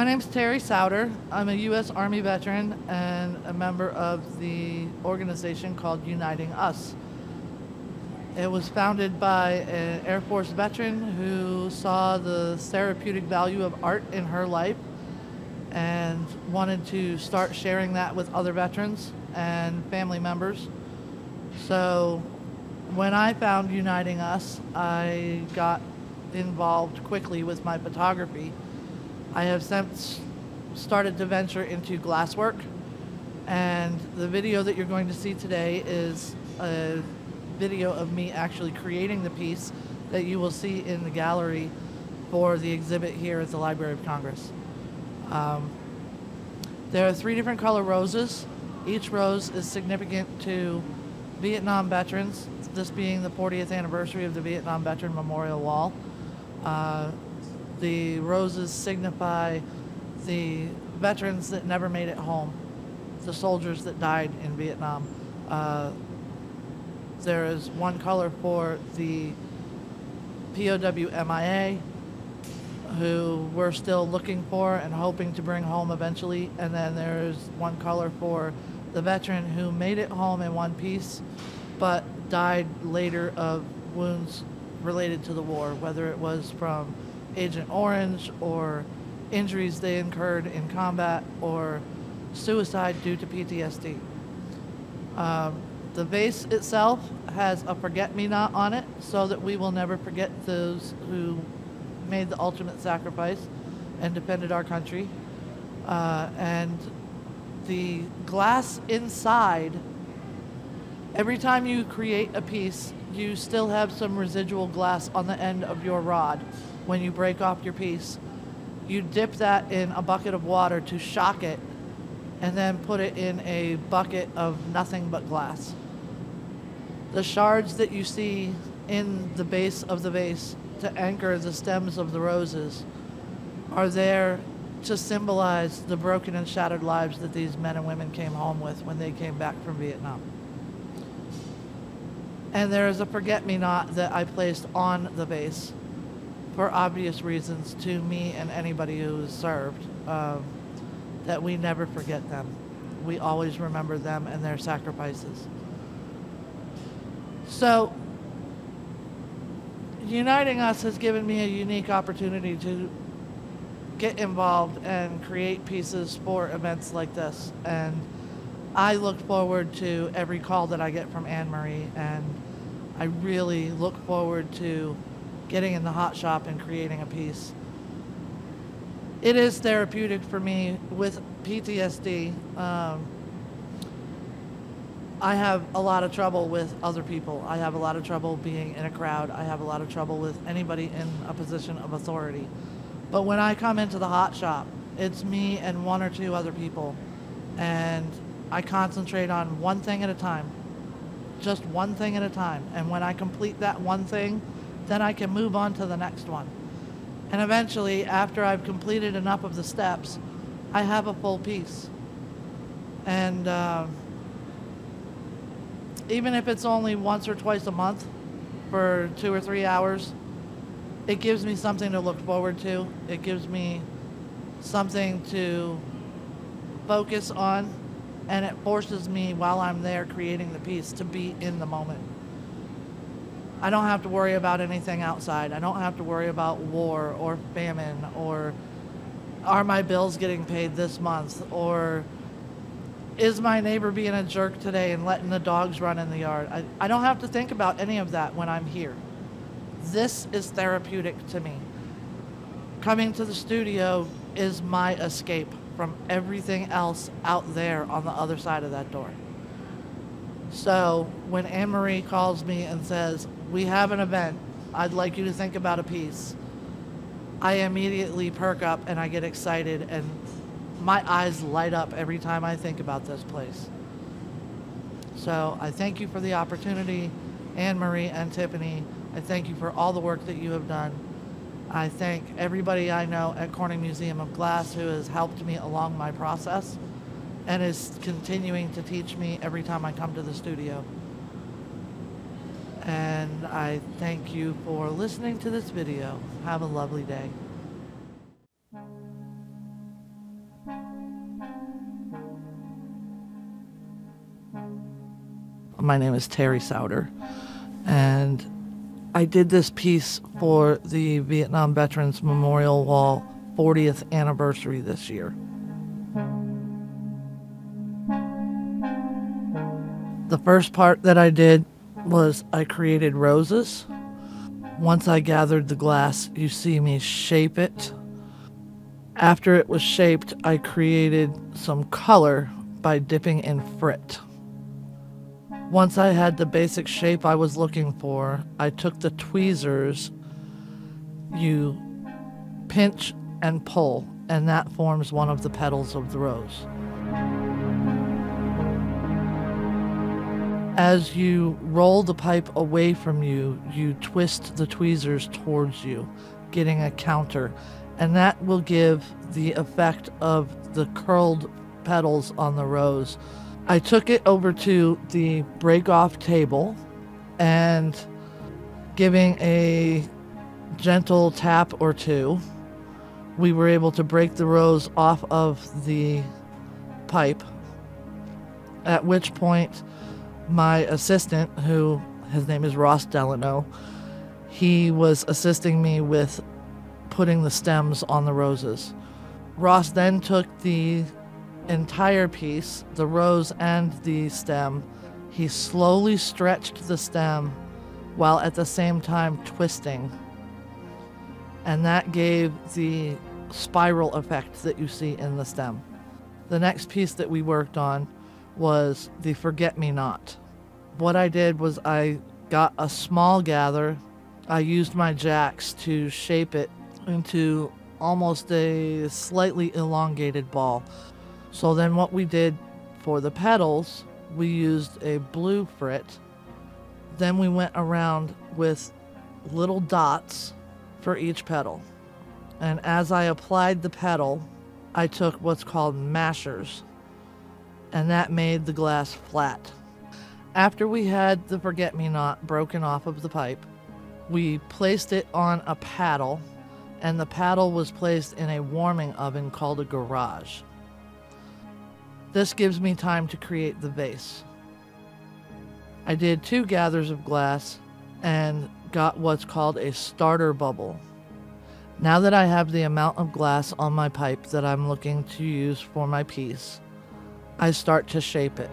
My name's Terri Souder. I'm a U.S. Army veteran and a member of the organization called Uniting Us. It was founded by an Air Force veteran who saw the therapeutic value of art in her life and wanted to start sharing that with other veterans and family members. So when I found Uniting Us, I got involved quickly with my photography. I have since started to venture into glasswork, and the video that you're going to see today is a video of me actually creating the piece that you will see in the gallery for the exhibit here at the Library of Congress. Um, there are three different color roses. Each rose is significant to Vietnam veterans, this being the 40th anniversary of the Vietnam Veteran Memorial Wall. Uh, the roses signify the veterans that never made it home, the soldiers that died in Vietnam. Uh, there is one color for the POW MIA, who we're still looking for and hoping to bring home eventually. And then there's one color for the veteran who made it home in one piece, but died later of wounds related to the war, whether it was from Agent Orange or injuries they incurred in combat or suicide due to PTSD. Um, the vase itself has a forget-me-not on it so that we will never forget those who made the ultimate sacrifice and defended our country. Uh, and the glass inside, every time you create a piece, you still have some residual glass on the end of your rod when you break off your piece. You dip that in a bucket of water to shock it and then put it in a bucket of nothing but glass. The shards that you see in the base of the vase to anchor the stems of the roses are there to symbolize the broken and shattered lives that these men and women came home with when they came back from Vietnam. And there is a forget-me-not that I placed on the vase for obvious reasons to me and anybody who has served, um, that we never forget them. We always remember them and their sacrifices. So, uniting us has given me a unique opportunity to get involved and create pieces for events like this. And I look forward to every call that I get from Anne Marie, and I really look forward to getting in the hot shop and creating a piece. It is therapeutic for me with PTSD. Um, I have a lot of trouble with other people. I have a lot of trouble being in a crowd. I have a lot of trouble with anybody in a position of authority. But when I come into the hot shop, it's me and one or two other people. And I concentrate on one thing at a time. Just one thing at a time. And when I complete that one thing, then I can move on to the next one. And eventually, after I've completed enough of the steps, I have a full piece. And uh, even if it's only once or twice a month for two or three hours, it gives me something to look forward to. It gives me something to focus on, and it forces me while I'm there creating the piece to be in the moment. I don't have to worry about anything outside. I don't have to worry about war or famine or are my bills getting paid this month or is my neighbor being a jerk today and letting the dogs run in the yard? I, I don't have to think about any of that when I'm here. This is therapeutic to me. Coming to the studio is my escape from everything else out there on the other side of that door. So when Anne Marie calls me and says, We have an event, I'd like you to think about a piece, I immediately perk up and I get excited and my eyes light up every time I think about this place. So I thank you for the opportunity, Anne Marie and Tiffany. I thank you for all the work that you have done. I thank everybody I know at Corning Museum of Glass who has helped me along my process and is continuing to teach me every time I come to the studio. And I thank you for listening to this video. Have a lovely day. My name is Terri Souder, and I did this piece for the Vietnam Veterans Memorial Wall 40th anniversary this year. The first part that I did was I created roses. Once I gathered the glass, you see me shape it. After it was shaped, I created some color by dipping in frit. Once I had the basic shape I was looking for, I took the tweezers, you pinch and pull, and that forms one of the petals of the rose. As you roll the pipe away from you, you twist the tweezers towards you, getting a counter, and that will give the effect of the curled petals on the rose I took it over to the break off table and giving a gentle tap or two, we were able to break the rose off of the pipe. At which point, my assistant, who his name is Ross Delano, he was assisting me with putting the stems on the roses. Ross then took the entire piece, the rose and the stem, he slowly stretched the stem while at the same time twisting. And that gave the spiral effect that you see in the stem. The next piece that we worked on was the Forget Me Not. What I did was I got a small gather, I used my jacks to shape it into almost a slightly elongated ball. So then what we did for the petals, we used a blue frit. Then we went around with little dots for each petal. And as I applied the petal, I took what's called mashers, and that made the glass flat. After we had the forget me not broken off of the pipe, we placed it on a paddle, and the paddle was placed in a warming oven called a garage. This gives me time to create the vase. I did two gathers of glass and got what's called a starter bubble. Now that I have the amount of glass on my pipe that I'm looking to use for my piece, I start to shape it.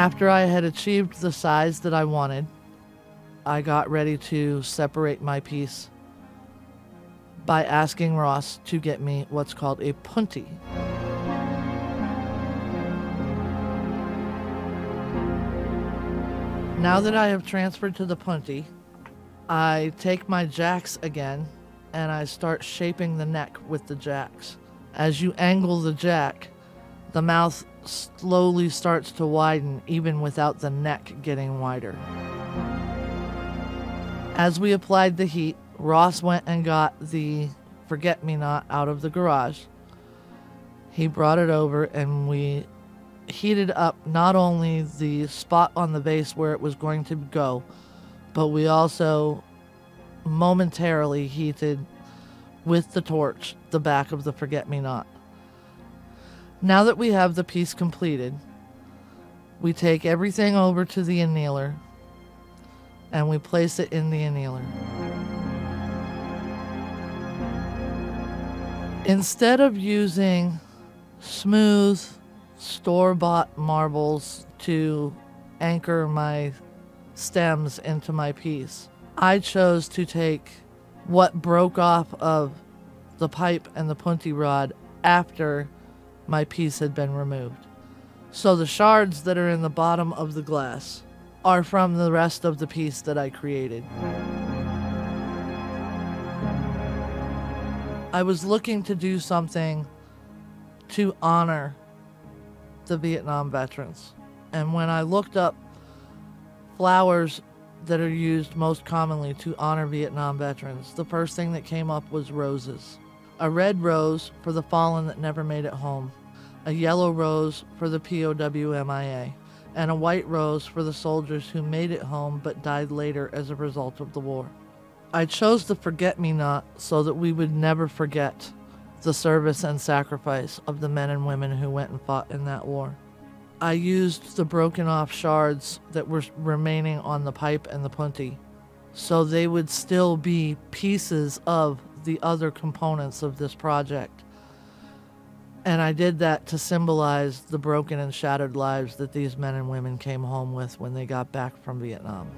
After I had achieved the size that I wanted, I got ready to separate my piece by asking Ross to get me what's called a punty. Now that I have transferred to the punty, I take my jacks again and I start shaping the neck with the jacks. As you angle the jack, the mouth slowly starts to widen even without the neck getting wider. As we applied the heat, Ross went and got the forget me not out of the garage. He brought it over and we heated up not only the spot on the base where it was going to go, but we also momentarily heated with the torch the back of the forget me not. Now that we have the piece completed, we take everything over to the annealer and we place it in the annealer. Instead of using smooth store-bought marbles to anchor my stems into my piece, I chose to take what broke off of the pipe and the punty rod after my piece had been removed. So the shards that are in the bottom of the glass are from the rest of the piece that I created. I was looking to do something to honor the Vietnam veterans. And when I looked up flowers that are used most commonly to honor Vietnam veterans, the first thing that came up was roses. A red rose for the fallen that never made it home, a yellow rose for the POW MIA, and a white rose for the soldiers who made it home but died later as a result of the war. I chose the forget me not so that we would never forget the service and sacrifice of the men and women who went and fought in that war. I used the broken off shards that were remaining on the pipe and the punty so they would still be pieces of the other components of this project. And I did that to symbolize the broken and shattered lives that these men and women came home with when they got back from Vietnam.